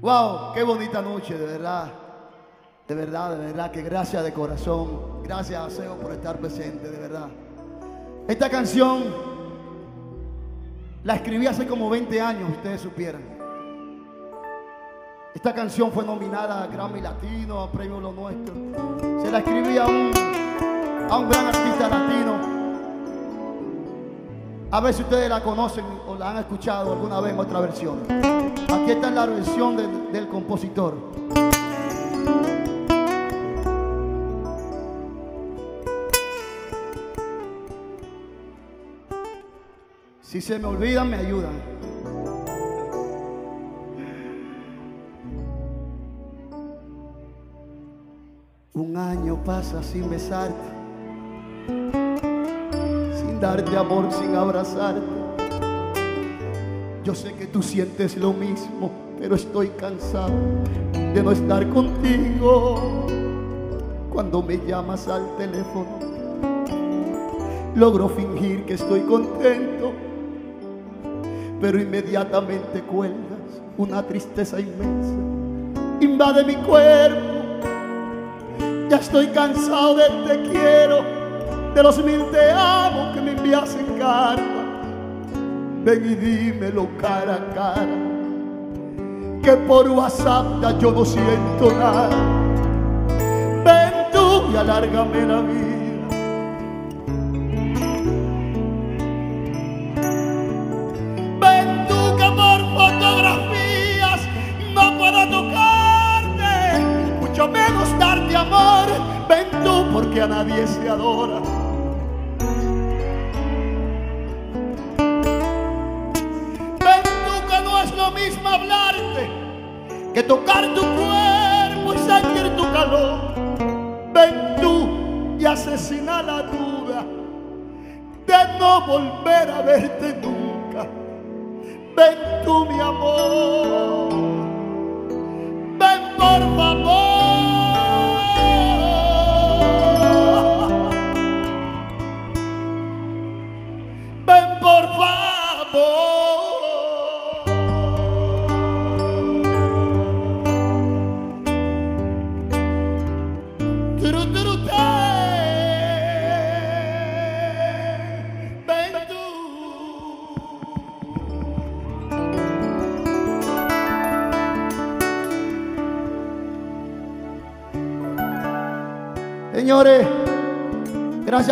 Wow, qué bonita noche, de verdad. De verdad, de verdad, que gracias de corazón. Gracias a Seo por estar presente, de verdad. Esta canción la escribí hace como 20 años, ustedes supieran. Esta canción fue nominada a Grammy Latino, a Premio Lo Nuestro. Se la escribí a un, a un gran artista latino. A ver si ustedes la conocen o la han escuchado alguna vez en otra versión. Aquí está la versión del, compositor. Si se me olvidan, me ayudan. Un año pasa sin besarte, darte amor, sin abrazarte. Yo sé que tú sientes lo mismo, pero estoy cansado de no estar contigo. Cuando me llamas al teléfono, logro fingir que estoy contento, pero inmediatamente cuelgas. Una tristeza inmensa invade mi cuerpo. Ya estoy cansado de te quiero, de los mil te amo que me envías en carta. Ven y dímelo cara a cara, que por WhatsApp ya yo no siento nada. Ven tú y alárgame la vida. Ven tú que por fotografías no puedo tocarte, mucho menos darte amor. Ven tú porque a nadie se adora. Que tocar tu cuerpo y sentir tu calor. Ven tú y asesina la duda de no volver a verte nunca. Ven tú, mi amor.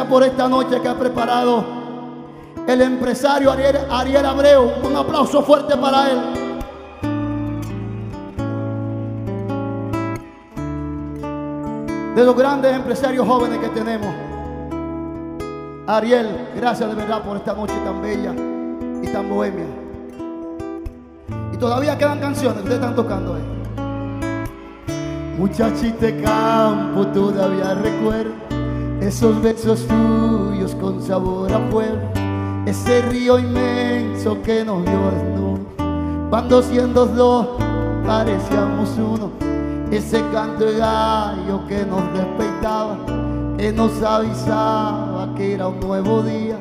Por esta noche que ha preparado el empresario Ariel, Abreu. Un aplauso fuerte para él. De los grandes empresarios jóvenes que tenemos. Ariel, gracias de verdad por esta noche tan bella y tan bohemia. Y todavía quedan canciones ustedes están tocando ahí. Muchachita campo, todavía recuerdo esos besos tuyos con sabor a pueblo, ese río inmenso que nos vio desnudos, cuando siendo dos parecíamos uno, ese canto de gallo que nos despertaba, que nos avisaba que era un nuevo día,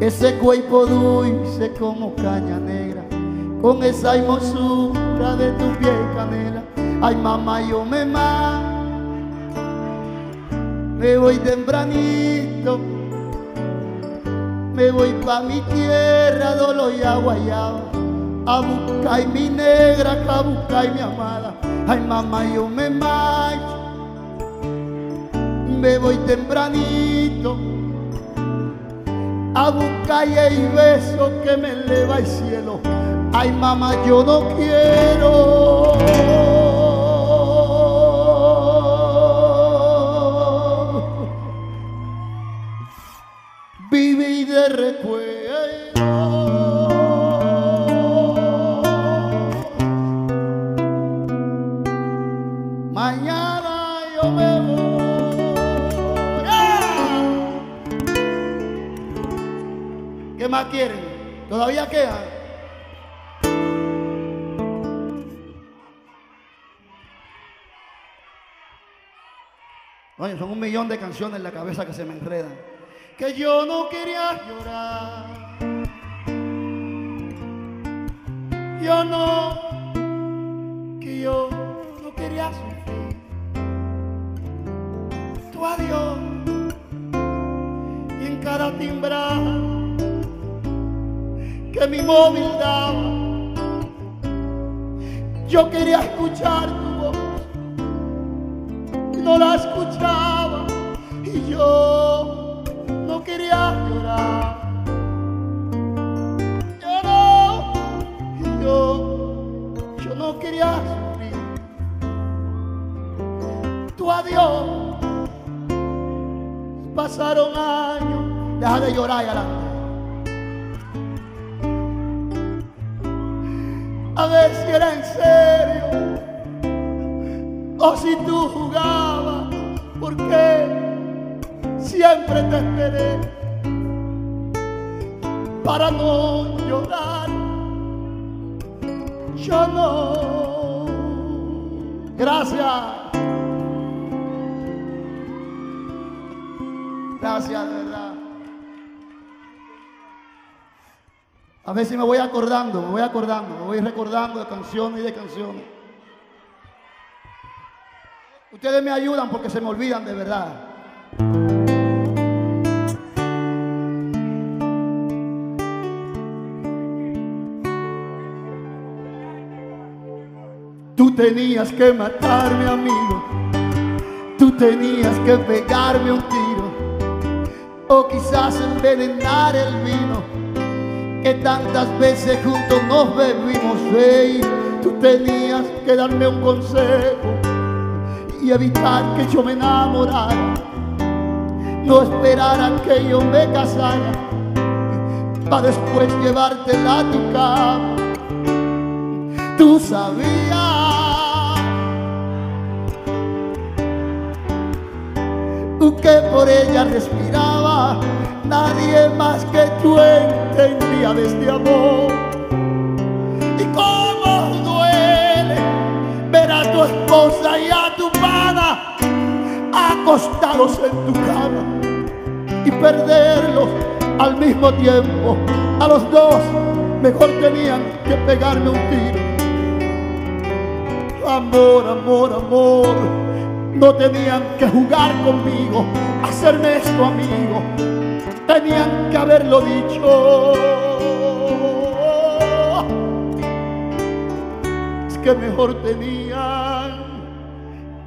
ese cuerpo dulce como caña negra, con esa hermosura de tu piel canela. Ay mamá, yo me ma, me voy tempranito, me voy pa' mi tierra, dolo y aguayaba, a buscar mi negra, a buscar mi amada. Ay mamá, yo me marcho, me voy tempranito, a buscar el beso que me eleva el cielo. Ay mamá, yo no quiero. Recuerdo. Mañana yo me voy. ¿Qué más quieren? ¿Todavía queda? Oye, son un millón de canciones en la cabeza que se me enredan. Que yo no quería llorar. Yo no yo no quería sufrir. Tu adiós y en cada timbrada que mi móvil daba, yo quería escuchar tu voz no la escuchaba y yo no quería llorar. Yo no, yo, yo no quería sufrir. Tu adiós pasaron años, deja de llorar y adelante. a ver si era en serio o si tú jugabas, porque siempre te esperé para no llorar. Yo no. Gracias. Gracias, de verdad. A ver si me voy acordando, me voy acordando, me voy recordando de canciones y de canciones. Ustedes me ayudan porque se me olvidan de verdad. Tenías que matarme, amigo. Tú tenías que pegarme un tiro. O quizás envenenar el vino que tantas veces juntos nos bebimos. Tú tenías que darme un consejo y evitar que yo me enamorara. No esperar a que yo me casara para después llevártela a tu cama. Tú sabías que por ella respiraba, nadie más que tú entendía de este amor. Y cómo duele ver a tu esposa y a tu pana acostados en tu cama y perderlos al mismo tiempo. A los dos mejor tenían que pegarme un tiro. Amor, amor, amor no tenían que jugar conmigo, hacerme esto amigo. Tenían que haberlo dicho. Es que mejor tenían,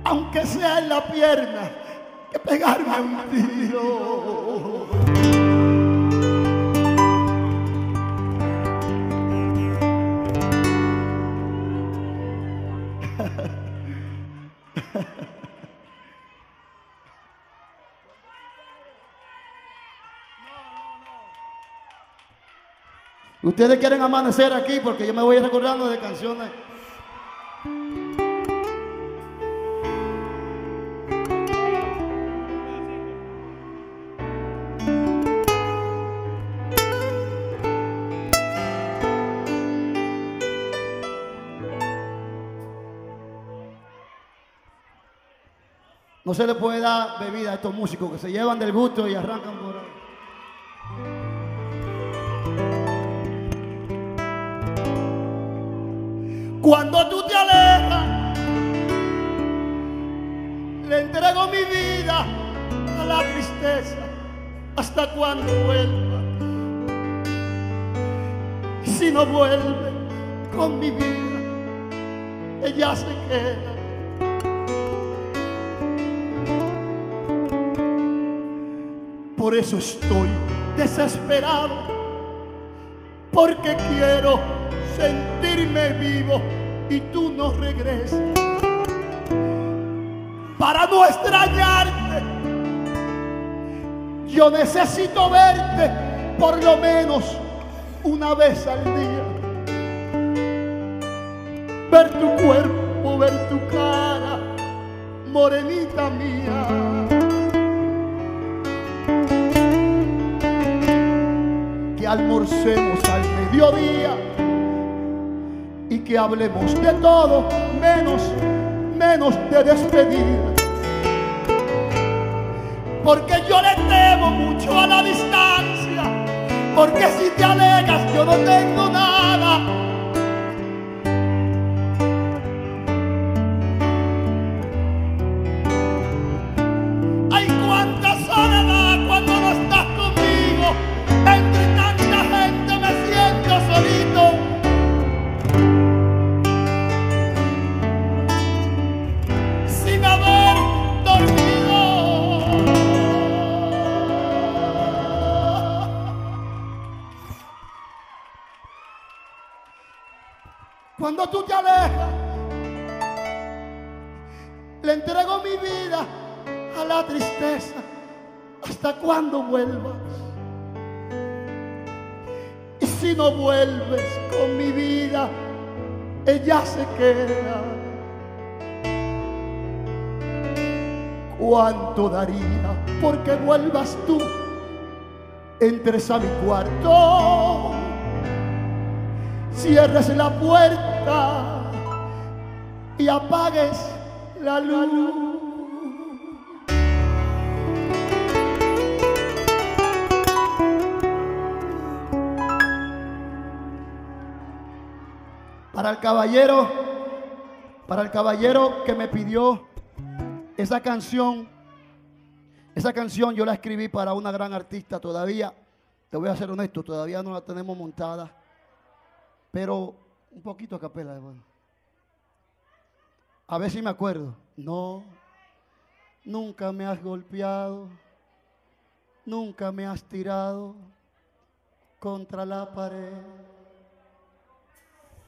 aunque sea en la pierna, que pegarme un tiro. Ustedes quieren amanecer aquí porque yo me voy recordando de canciones. No se le puede dar bebida a estos músicos que se llevan del gusto y arrancan por hasta cuando vuelva. Si no vuelve con mi vida, ella se queda. Por eso estoy desesperado, porque quiero sentirme vivo y tú no regresas. Para no extrañarte, yo necesito verte por lo menos una vez al día. Ver tu cuerpo, ver tu cara, morenita mía. Que almorcemos al mediodía y que hablemos de todo menos, menos de despedir. Porque yo le temo mucho a la distancia, porque si te alegas yo no tengo nada. Cuando tú te alejas, le entrego mi vida a la tristeza hasta cuando vuelvas. Y si no vuelves con mi vida, ella se queda. ¿Cuánto daría porque vuelvas tú? Entres a mi cuarto, cierres la puerta y apagues la luz. Para el caballero, para el caballero que me pidió esa canción, esa canción yo la escribí para una gran artista todavía. Te voy a ser honesto, todavía no la tenemos montada, pero un poquito a capela, hermano. A ver si me acuerdo. No, nunca me has golpeado, nunca me has tirado contra la pared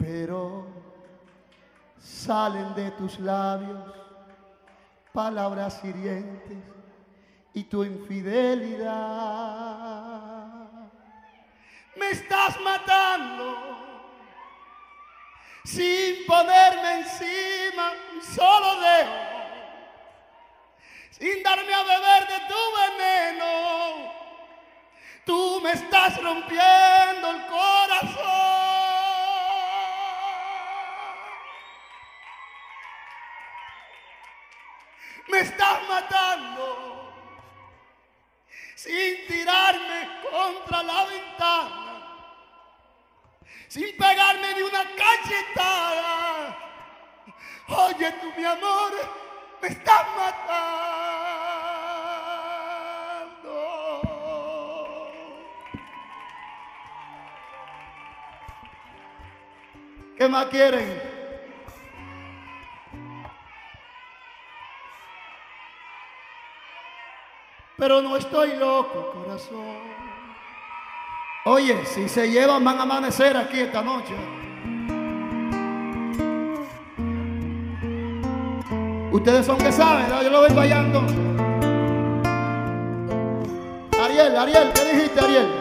pero salen de tus labios palabras hirientes y tu infidelidad. Me estás matando sin ponerme encima un solo dedo, sin darme a beber de tu veneno. Tú me estás rompiendo el corazón. me estás matando sin tirarme contra la ventana, sin pegarme ni una cachetada. Oye tú mi amor, me estás matando. ¿Qué más quieren? pero no estoy loco, corazón. Oye, si se llevan van a amanecer aquí esta noche. Ustedes son que saben, yo lo voy fallando. Ariel, Ariel, ¿qué dijiste, Ariel?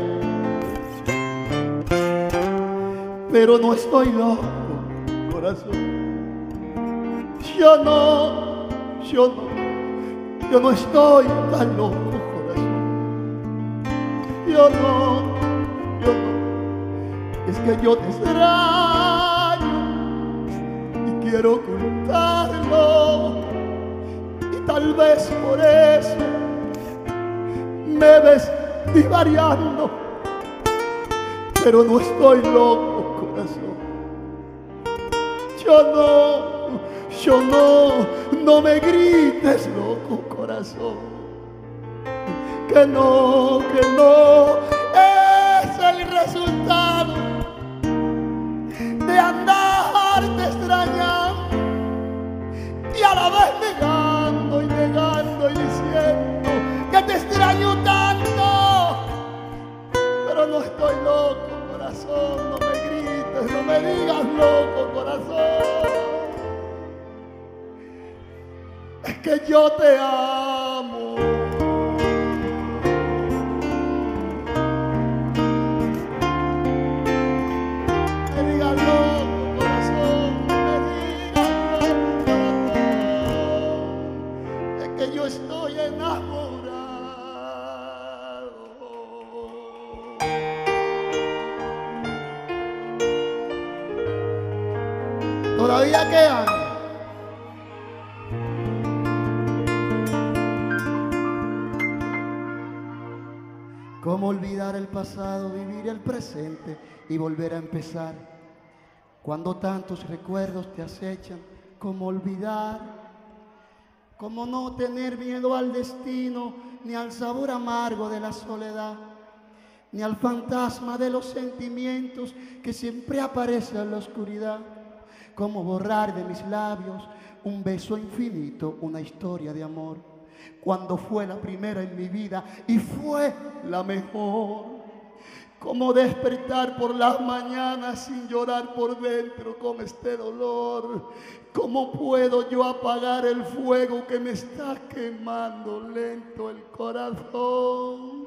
Pero no estoy loco, corazón. Yo no, yo no, yo no estoy tan loco yo no, yo no. Es que yo te extraño y quiero ocultarlo. Y tal vez por eso me ves divariando. Pero no estoy loco, corazón. Yo no, yo no, no me grites loco, corazón que no, que no es el resultado de andarte extrañando y a la vez negando y negando y diciendo que te extraño tanto, pero no estoy loco, corazón, no me digas loco, corazón. Es que yo te amo. ¿Cómo olvidar el pasado, vivir el presente y volver a empezar? Cuando tantos recuerdos te acechan, ¿cómo olvidar? ¿Cómo no tener miedo al destino, ni al sabor amargo de la soledad, ni al fantasma de los sentimientos que siempre aparece en la oscuridad? ¿Cómo borrar de mis labios un beso infinito, una historia de amor? cuando fue la primera en mi vida y fue la mejor. Como despertar por las mañanas sin llorar por dentro con este dolor. ¿Cómo puedo yo apagar el fuego que me está quemando lento el corazón?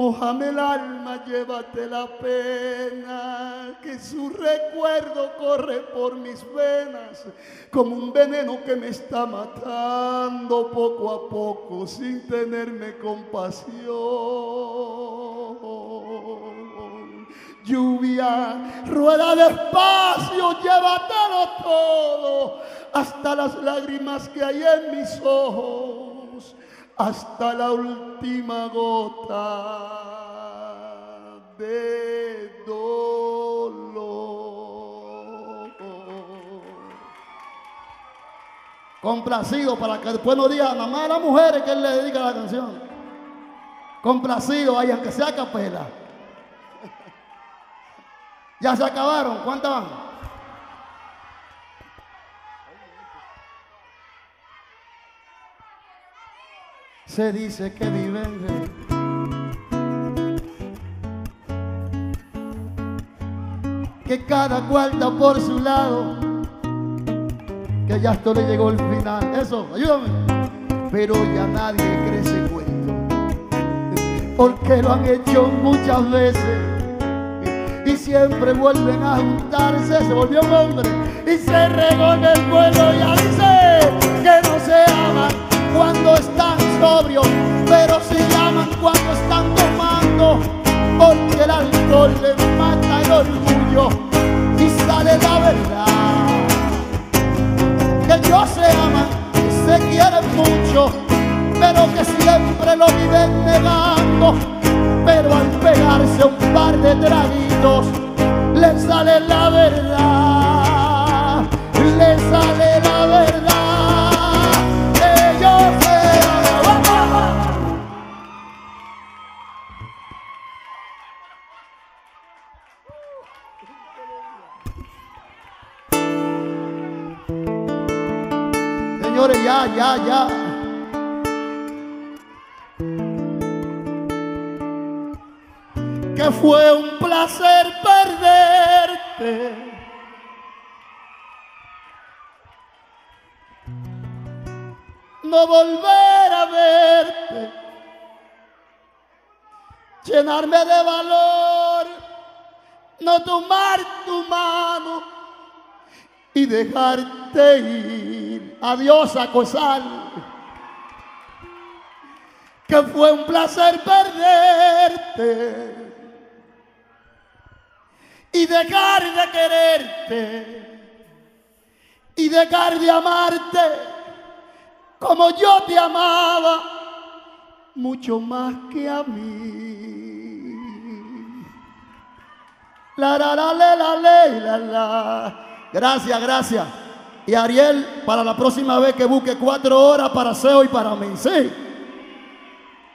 Mojame el alma, llévate la pena, que su recuerdo corre por mis venas como un veneno que me está matando poco a poco sin tenerme compasión. Lluvia, rueda despacio, llévatelo todo, hasta las lágrimas que hay en mis ojos hasta la última gota de dolor. Complacido para que después no digan nada más a las mujeres que él le dedica la canción. Complacido, ahí aunque sea capela. Ya se acabaron, ¿cuántas van? Se dice que viven que cada cual por su lado que ya esto le llegó el final. Eso, ayúdame. Pero ya nadie cree ese cuento porque lo han hecho muchas veces. Y siempre vuelven a juntarse se volvió un hombre y se regó en el pueblo y dice que no se aman cuando están pero se llaman cuando están tomando, porque el alcohol les mata el orgullo y sale la verdad. Que ellos se aman, se quieren mucho, pero que siempre lo viven negando. Pero al pegarse un par de traguitos, les sale la verdad, les sale la verdad. Que fue un placer perderte. No volver a verte. Llenarme de valor. No tomar tu mano y dejarte ir. Adiós, acosar. Que fue un placer perderte y dejar de quererte y dejar de amarte como yo te amaba mucho más que a mí. La la la la la la la. Gracias, gracias. Y Ariel, para la próxima vez que busque cuatro horas para SEO y para mí. Sí.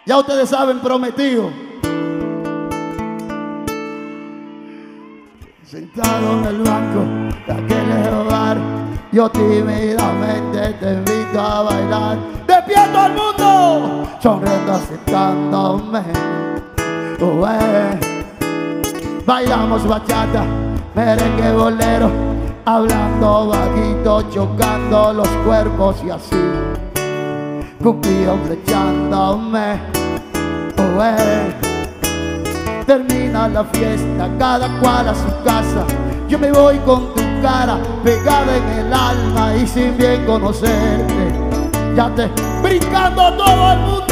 Ya ustedes saben, prometido. Sentado en el banco de aquel hogar, yo tímidamente te invito a bailar. Despierto al mundo, sonriendo aceptándome. Bailamos bachata, merengue bolero hablando bajito, chocando los cuerpos y así. Cupido flechándome, oh, eh. Termina la fiesta, cada cual a su casa. Yo me voy con tu cara pegada en el alma y sin bien conocerte. Ya te brincando todo el mundo.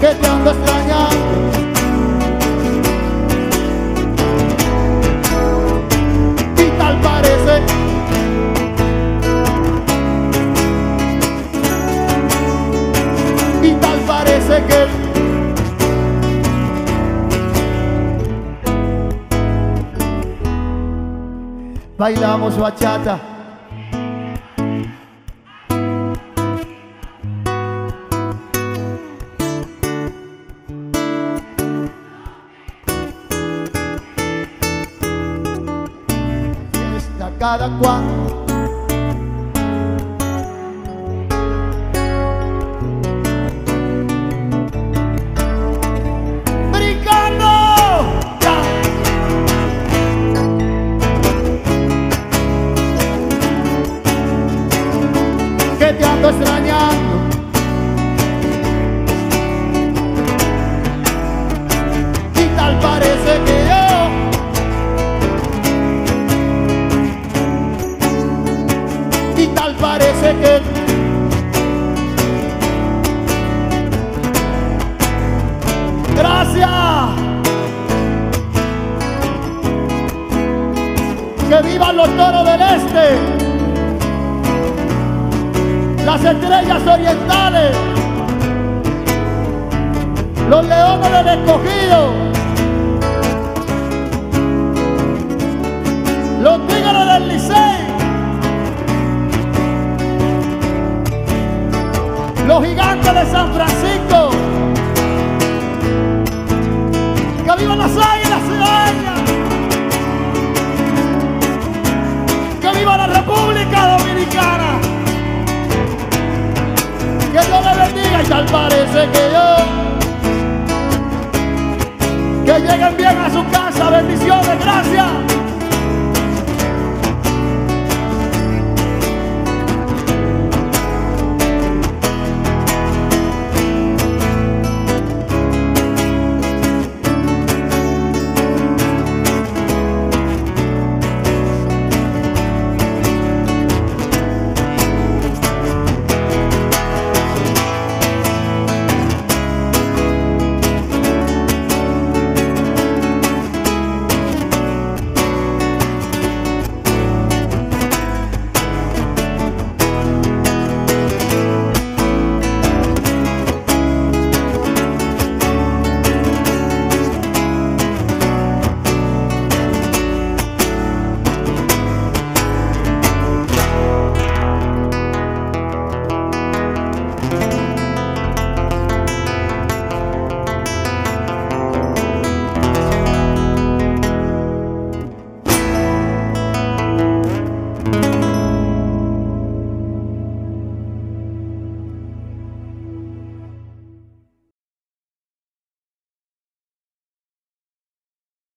que te ando extrañando. Y tal parece y tal parece que Bailamos bachata a su bendiciones. Gracias.